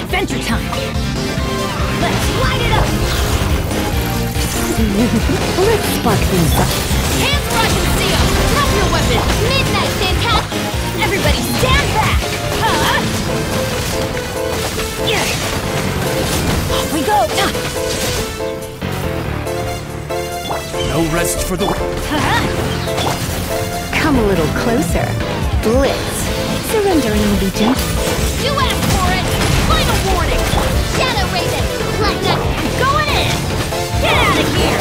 Adventure time! Let's light it up! Let's spark things up. Hands where I can see 'em! Drop your weapon! Midnight, fantastic! Everybody stand back! Huh? Yeah. Off we go! No rest for the... Huh? Come a little closer. Blitz. Surrendering allegiance. You asked for it! Final warning! Shadow Raven! That! I'm going in! Get out of here!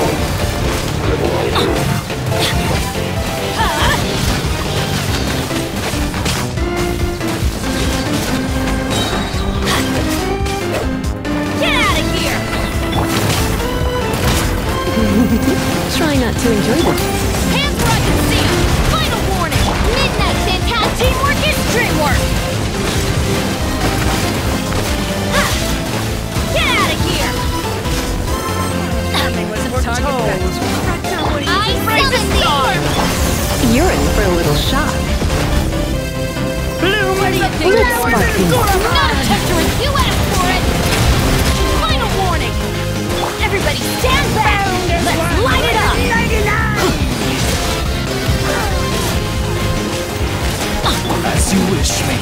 Things. Not a Tetris! You asked for it! Final warning! Everybody stand back! Let's light it up! As you wish, me.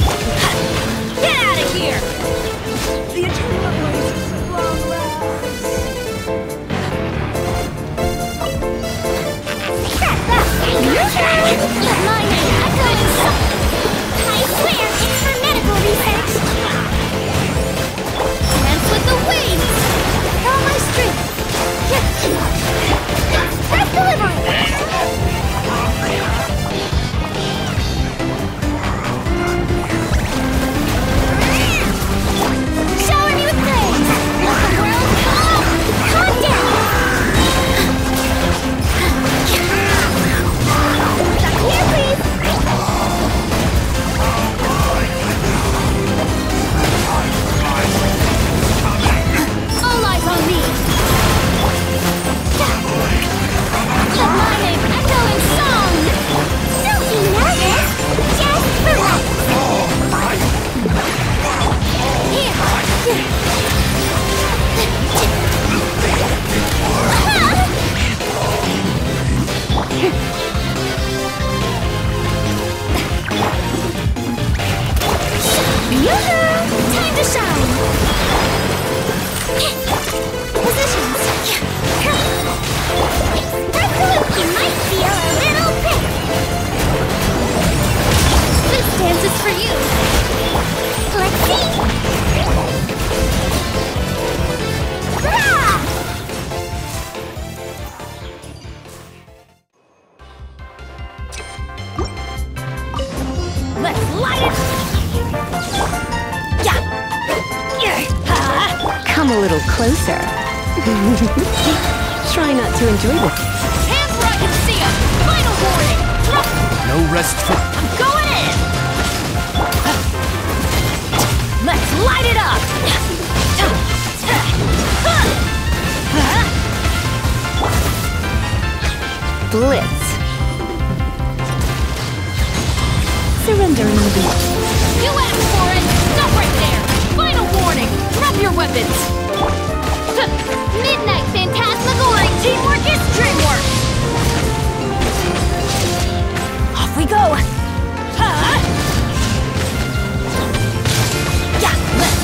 Get out of here! The eternal blaze My name echoes. Come a little closer. Try not to enjoy this. Hands where I can see 'em! Final warning! Drop! No rest for... I'm going in! Let's light it up! Blitz. Surrendering allegiance. You weapons! Midnight Phantasmagoria teamwork is dreamwork! Off we go! Huh? Yeah, let's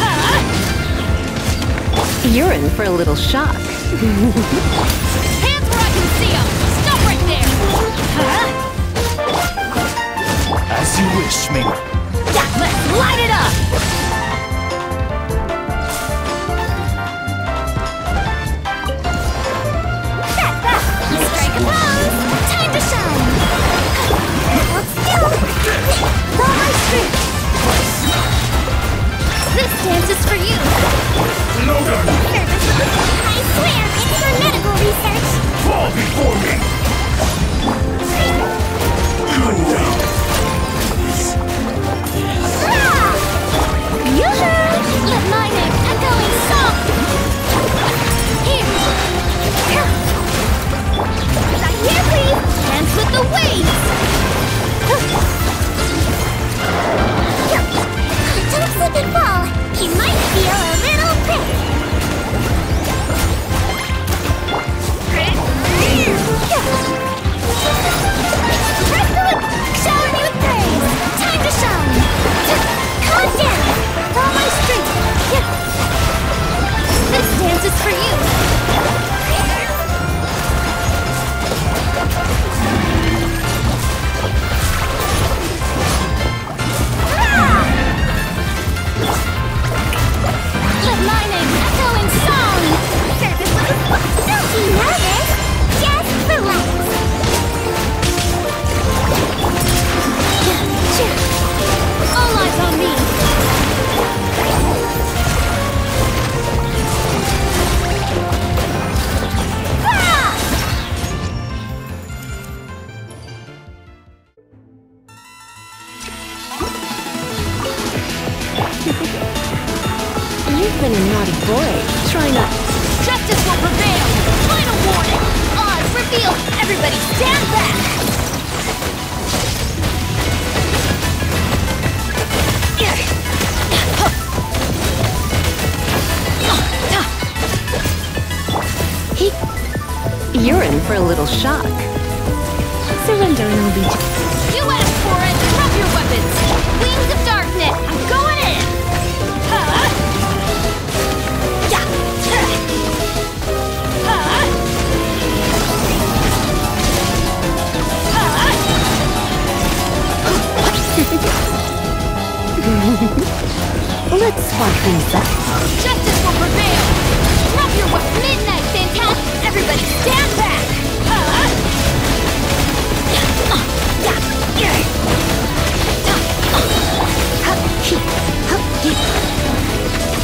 Huh? You're in for a little shock. Hands where I can see 'em! Stop right there! Huh? As you wish, me. Light it up! Everybody stand back! He. You're in for a little shock. Surrender and I'll be. You asked for it! Drop your weapons! Wings of darkness! Things up. Justice will prevail! Drop your weapons! Midnight, Fantastic! Everybody stand back! Huh?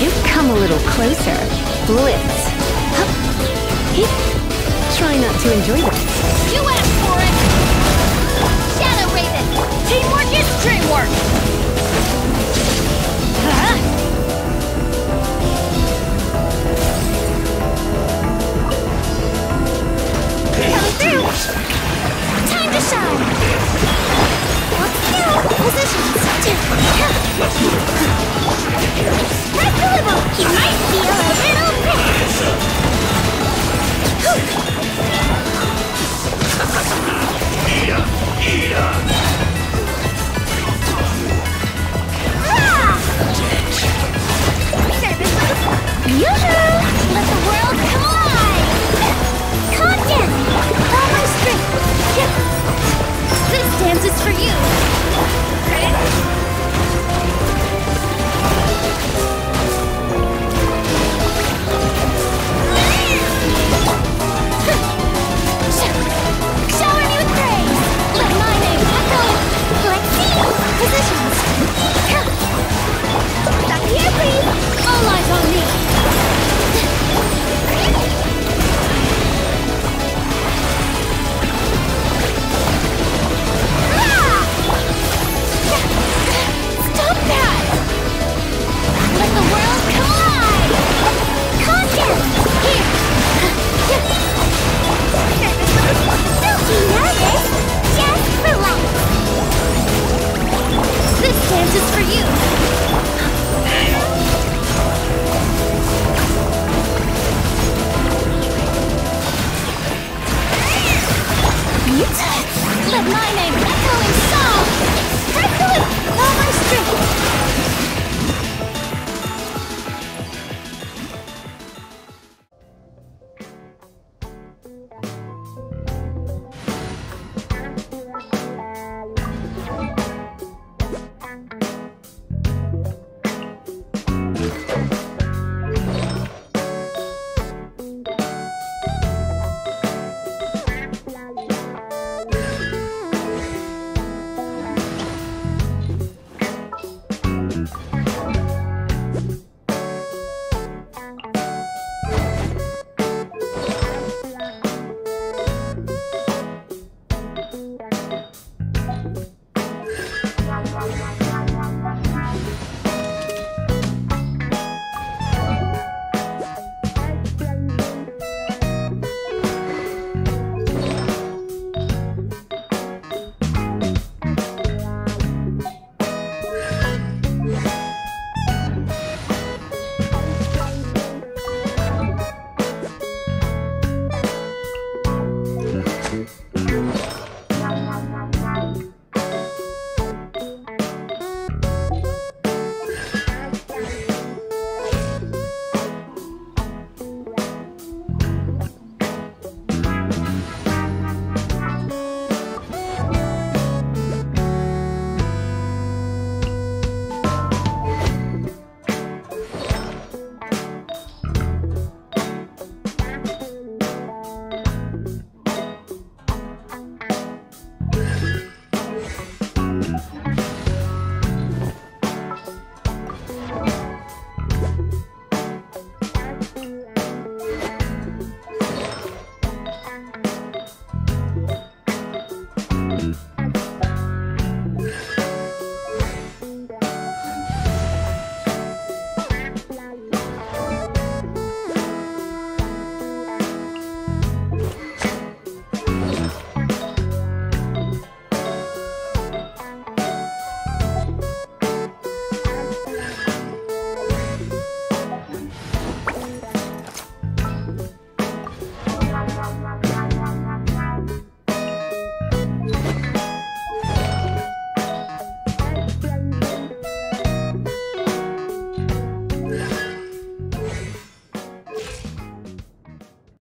You've come a little closer. Blitz. Try not to enjoy this. You asked for it! Shadow Raven! Teamwork is dreamwork!